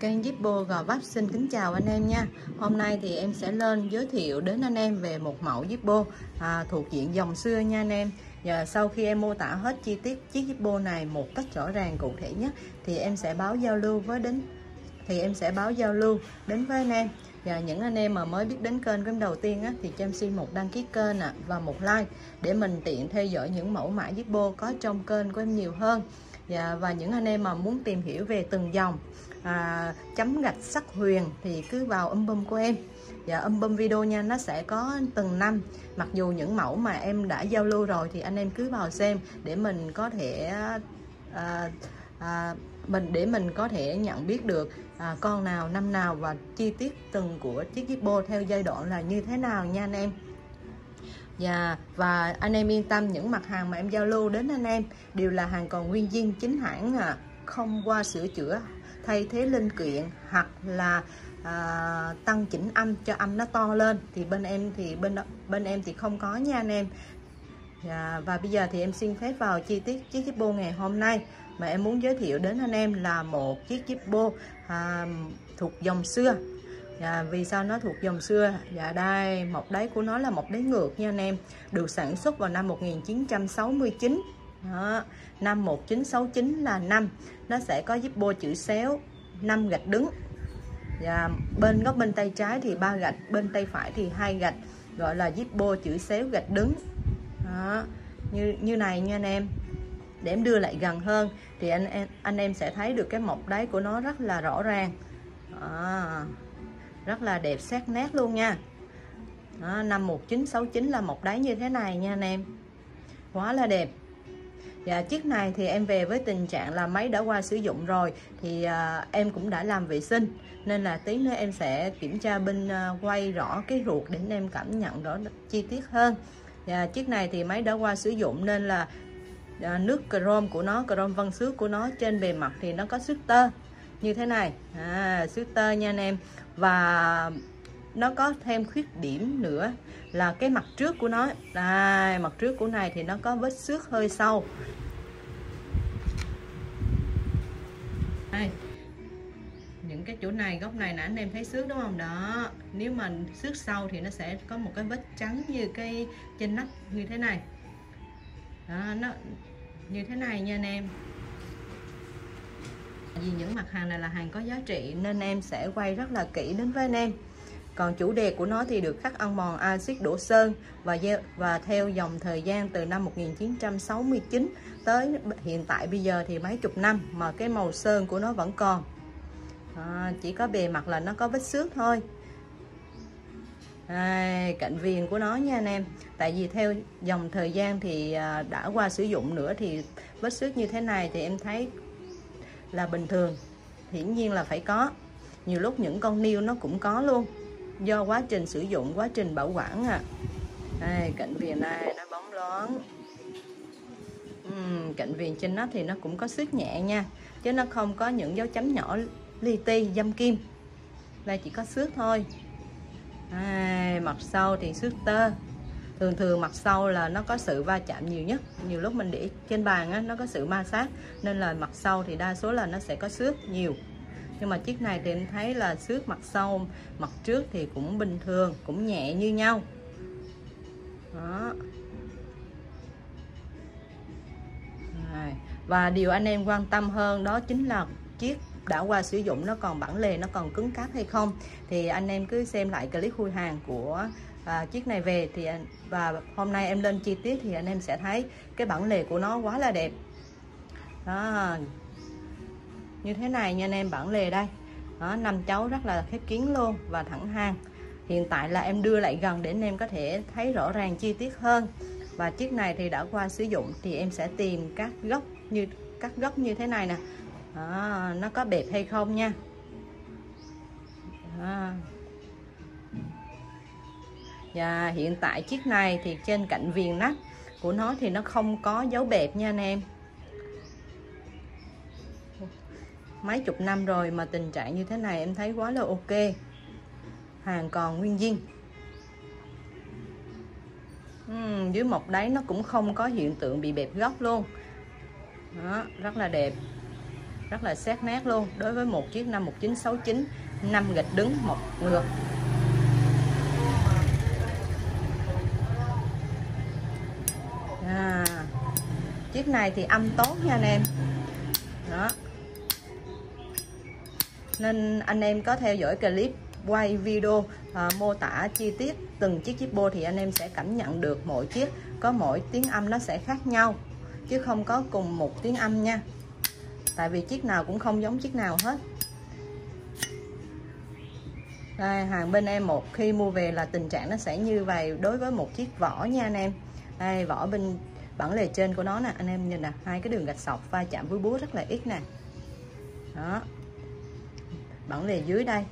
Kênh Zippo Gò Vấp xin kính chào anh em nha. Hôm nay thì em sẽ lên giới thiệu đến anh em về một mẫu Zippo à, thuộc diện dòng xưa nha anh em. Và sau khi em mô tả hết chi tiết chiếc Zippo này một cách rõ ràng cụ thể nhất thì em sẽ báo giao lưu với đến thì em sẽ báo giao lưu đến với anh em. Và những anh em mà mới biết đến kênh của em đầu tiên á, thì cho em xin một đăng ký kênh à, và một like để mình tiện theo dõi những mẫu mã Zippo có trong kênh của em nhiều hơn. Và, và những anh em mà muốn tìm hiểu về từng dòng à, chấm gạch sắc huyền thì cứ vào âm của em. Và âm bum video nha nó sẽ có từng năm. Mặc dù những mẫu mà em đã giao lưu rồi thì anh em cứ vào xem để mình có thể à, à, mình để mình có thể nhận biết được à, con nào năm nào và chi tiết từng của chiếc Zippo theo giai đoạn là như thế nào nha anh em. Và và anh em yên tâm những mặt hàng mà em giao lưu đến anh em đều là hàng còn nguyên viên chính hãng à, không qua sửa chữa thay thế linh kiện hoặc là à, tăng chỉnh âm cho âm nó to lên thì bên em thì bên bên em thì không có nha anh em. Và, và bây giờ thì em xin phép vào chi tiết chiếc bô ngày hôm nay mà em muốn giới thiệu đến anh em là một chiếc Zippo à, thuộc dòng xưa. Và vì sao nó thuộc dòng xưa? Dạ đây một đáy của nó là một đáy ngược nha anh em được sản xuất vào năm 1969 đó. năm 1969 là năm nó sẽ có Zippo chữ xéo 5 gạch đứng và bên góc bên tay trái thì ba gạch bên tay phải thì hai gạch gọi là Zippo chữ xéo gạch đứng đó. như như này nha anh em để em đưa lại gần hơn thì anh em anh em sẽ thấy được cái mộc đáy của nó rất là rõ ràng đó. rất là đẹp sát nét luôn nha đó, năm 1969 là mộc đáy như thế này nha anh em quá là đẹp Dạ chiếc này thì em về với tình trạng là máy đã qua sử dụng rồi thì à, em cũng đã làm vệ sinh. Nên là tí nữa em sẽ kiểm tra bên à, quay rõ cái ruột để em cảm nhận rõ chi tiết hơn. Dạ chiếc này thì máy đã qua sử dụng nên là à, nước chrome của nó, chrome văn xước của nó trên bề mặt thì nó có sức tơ. Như thế này, à, sức tơ nha anh em. Và nó có thêm khuyết điểm nữa là cái mặt trước của nó. Đây, mặt trước của này thì nó có vết xước hơi sâu. Đây. Những cái chỗ này, góc này nãy anh em thấy xước đúng không? Đó. Nếu mà xước sâu thì nó sẽ có một cái vết trắng như cái trên nách như thế này. Đó, nó như thế này nha anh em. Vì những mặt hàng này là hàng có giá trị nên em sẽ quay rất là kỹ đến với anh em còn chủ đề của nó thì được khắc ăn mòn axit đổ sơn và và theo dòng thời gian từ năm 1969 tới hiện tại bây giờ thì mấy chục năm mà cái màu sơn của nó vẫn còn. À, chỉ có bề mặt là nó có vết xước thôi. À, cạnh viền của nó nha anh em. Tại vì theo dòng thời gian thì à, đã qua sử dụng nữa thì vết xước như thế này thì em thấy là bình thường. Hiển nhiên là phải có. Nhiều lúc những con niêu nó cũng có luôn do quá trình sử dụng quá trình bảo quản à. Đây, cạnh viền này nó bóng loáng. Uhm, cạnh viền trên nó thì nó cũng có xước nhẹ nha chứ nó không có những dấu chấm nhỏ li ti dâm kim. Đây chỉ có xước thôi. À, mặt sau thì xước tơ. Thường thường mặt sau là nó có sự va chạm nhiều nhất. Nhiều lúc mình để trên bàn á, nó có sự ma sát nên là mặt sau thì đa số là nó sẽ có xước nhiều nhưng mà chiếc này thì em thấy là xước mặt sau mặt trước thì cũng bình thường cũng nhẹ như nhau. Đó. Và điều anh em quan tâm hơn đó chính là chiếc đã qua sử dụng nó còn bản lề nó còn cứng cáp hay không? Thì anh em cứ xem lại clip khui hàng của à, chiếc này về thì và hôm nay em lên chi tiết thì anh em sẽ thấy cái bản lề của nó quá là đẹp. Đó như thế này nha anh em bản lề đây. Đó năm cháu rất là khép kín luôn và thẳng hàng. Hiện tại là em đưa lại gần để anh em có thể thấy rõ ràng chi tiết hơn. Và chiếc này thì đã qua sử dụng thì em sẽ tìm các góc như các góc như thế này nè. Đó, nó có bẹp hay không nha. Đó. và hiện tại chiếc này thì trên cạnh viền nắp của nó thì nó không có dấu bẹp nha anh em. Mấy chục năm rồi mà tình trạng như thế này em thấy quá là ok. Hàng còn nguyên viên uhm, dưới mộc đáy nó cũng không có hiện tượng bị bẹp góc luôn. Đó rất là đẹp rất là xét nét luôn. Đối với một chiếc năm 1969 năm gạch đứng một ngược. À, chiếc này thì âm tốt nha anh em. Đó nên anh em có theo dõi clip quay video à, mô tả chi tiết từng chiếc Zippo thì anh em sẽ cảm nhận được mỗi chiếc có mỗi tiếng âm nó sẽ khác nhau chứ không có cùng một tiếng âm nha. Tại vì chiếc nào cũng không giống chiếc nào hết. Đây, hàng bên em một khi mua về là tình trạng nó sẽ như vậy đối với một chiếc vỏ nha anh em. Đây vỏ bên bản lề trên của nó nè anh em nhìn nè hai cái đường gạch sọc va chạm với búa rất là ít nè. Đó bản lề dưới đây.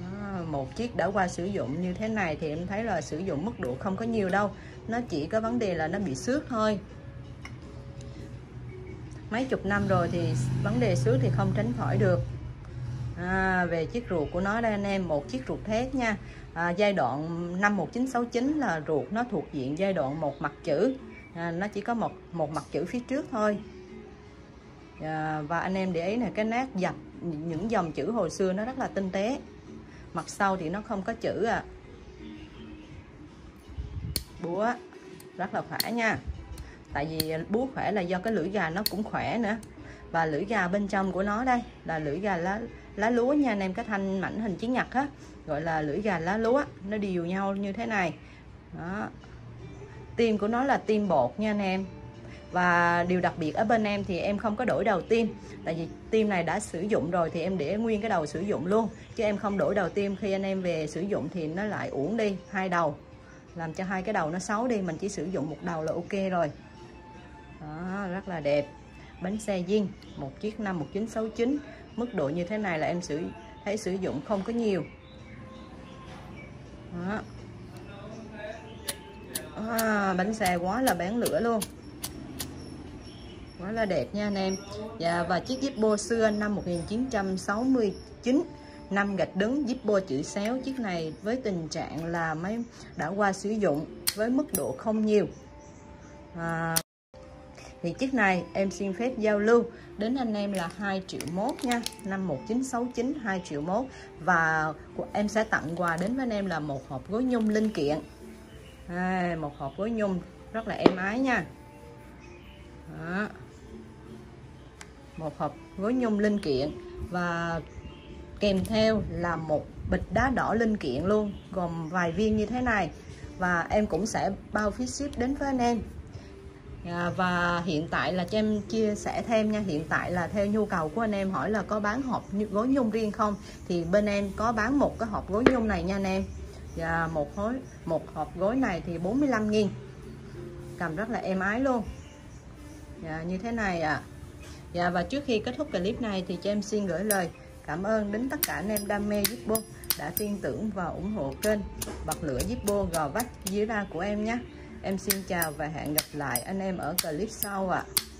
Đó, một chiếc đã qua sử dụng như thế này thì em thấy là sử dụng mức độ không có nhiều đâu. Nó chỉ có vấn đề là nó bị xước thôi. Mấy chục năm rồi thì vấn đề xước thì không tránh khỏi được. À, về chiếc ruột của nó đây anh em một chiếc ruột thép nha. À, giai đoạn năm 1969 là ruột nó thuộc diện giai đoạn một mặt chữ. À, nó chỉ có một một mặt chữ phía trước thôi. À, và anh em để ý này cái nát dập những dòng chữ hồi xưa nó rất là tinh tế. Mặt sau thì nó không có chữ à búa. Rất là khỏe nha. Tại vì búa khỏe là do cái lưỡi gà nó cũng khỏe nữa. Và lưỡi gà bên trong của nó đây, là lưỡi gà lá lá lúa nha, anh em. Cái thanh mảnh hình chữ nhật á, gọi là lưỡi gà lá lúa. Nó đều nhau như thế này. Đó. Tim của nó là tim bột nha, anh em và điều đặc biệt ở bên em thì em không có đổi đầu tim tại vì tim này đã sử dụng rồi thì em để nguyên cái đầu sử dụng luôn. Chứ em không đổi đầu tim khi anh em về sử dụng thì nó lại uổng đi hai đầu. Làm cho hai cái đầu nó xấu đi mình chỉ sử dụng một đầu là ok rồi. Đó rất là đẹp. Bánh xe viên một chiếc năm 1969 mức độ như thế này là em sử thấy sử dụng không có nhiều. Đó. À, bánh xe quá là bán lửa luôn quá là đẹp nha anh em. Và, và chiếc Zippo xưa năm 1969 năm gạch đứng Zippo chữ xéo. Chiếc này với tình trạng là máy đã qua sử dụng với mức độ không nhiều. À, thì chiếc này em xin phép giao lưu. Đến anh em là 2 triệu mốt nha. Năm 1969 2 triệu mốt. Và em sẽ tặng quà đến với anh em là một hộp gối nhung linh kiện. À, một hộp gối nhung rất là êm ái nha. Một hộp gối nhung linh kiện và kèm theo là một bịch đá đỏ linh kiện luôn gồm vài viên như thế này. Và em cũng sẽ bao phí ship đến với anh em. À, và hiện tại là cho em chia sẻ thêm nha. Hiện tại là theo nhu cầu của anh em hỏi là có bán hộp gối nhung riêng không? Thì bên em có bán một cái hộp gối nhung này nha anh em. Và một hối một hộp gối này thì 45 nghìn. Cầm rất là êm ái luôn. Dạ, như thế này ạ. à dạ và trước khi kết thúc clip này thì cho em xin gửi lời cảm ơn đến tất cả anh em đam mê Zippo đã tin tưởng và ủng hộ kênh bật lửa Zippo gò vách dưới ba của em nhé em xin chào và hẹn gặp lại anh em ở clip sau ạ à.